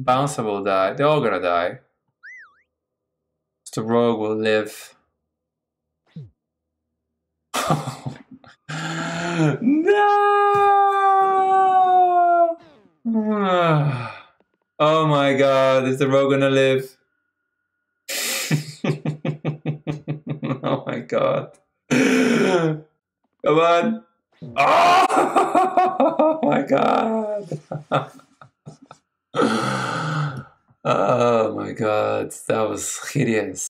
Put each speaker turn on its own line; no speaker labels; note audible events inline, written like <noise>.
Bouncer will die. They're all gonna die. The rogue will live. <laughs> no! <sighs> Oh my god, is the rogue gonna live? <laughs> oh my god. Come on. <laughs> Oh my god. Oh my god, that was hideous.